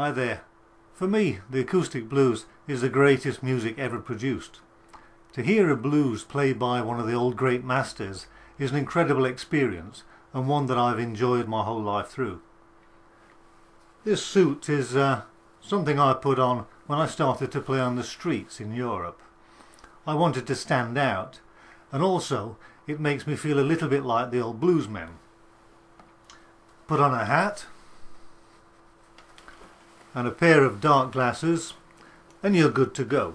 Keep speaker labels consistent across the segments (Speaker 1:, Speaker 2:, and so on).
Speaker 1: Hi there. For me, the acoustic blues is the greatest music ever produced. To hear a blues played by one of the old great masters is an incredible experience and one that I've enjoyed my whole life through. This suit is uh, something I put on when I started to play on the streets in Europe. I wanted to stand out and also it makes me feel a little bit like the old bluesmen. Put on a hat and a pair of dark glasses and you're good to go.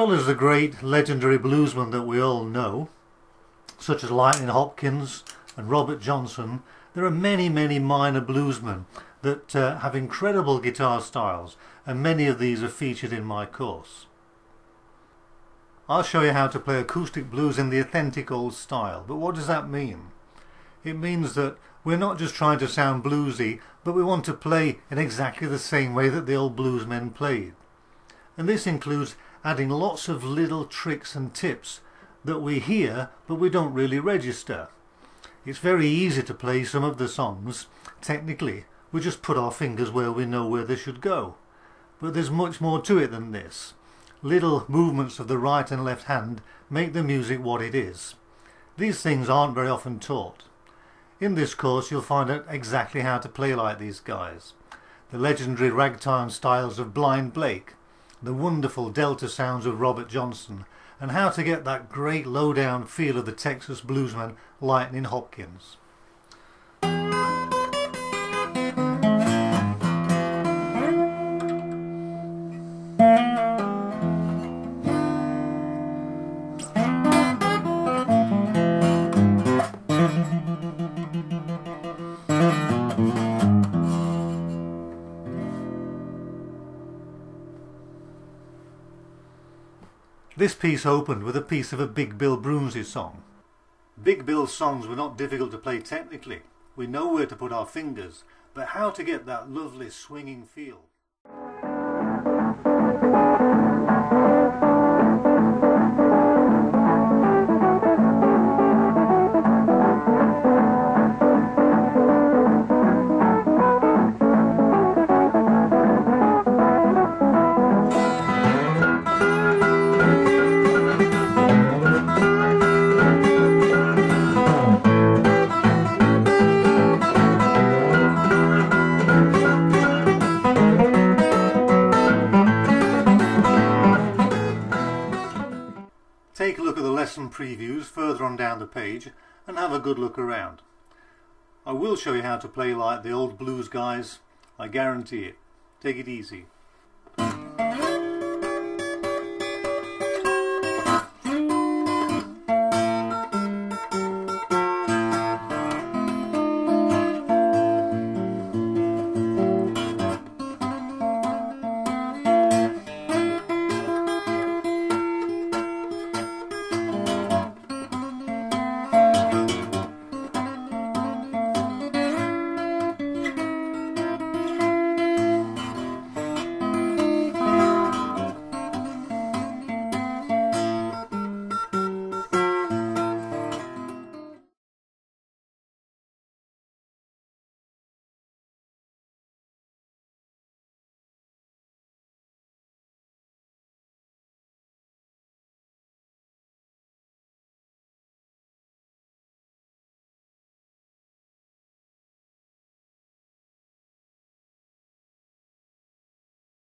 Speaker 1: Well as the great legendary bluesmen that we all know, such as Lightning Hopkins and Robert Johnson, there are many, many minor bluesmen that uh, have incredible guitar styles, and many of these are featured in my course. I'll show you how to play acoustic blues in the authentic old style, but what does that mean? It means that we're not just trying to sound bluesy, but we want to play in exactly the same way that the old bluesmen played. And this includes adding lots of little tricks and tips that we hear but we don't really register. It's very easy to play some of the songs. Technically, we just put our fingers where we know where they should go. But there's much more to it than this. Little movements of the right and left hand make the music what it is. These things aren't very often taught. In this course you'll find out exactly how to play like these guys. The legendary ragtime styles of Blind Blake, the wonderful delta sounds of Robert Johnson, and how to get that great low-down feel of the Texas bluesman Lightning Hopkins. This piece opened with a piece of a Big Bill Broonzy song. Big Bill's songs were not difficult to play technically. We know where to put our fingers, but how to get that lovely swinging feel. Previews further on down the page and have a good look around. I will show you how to play like the old blues guys, I guarantee it. Take it easy.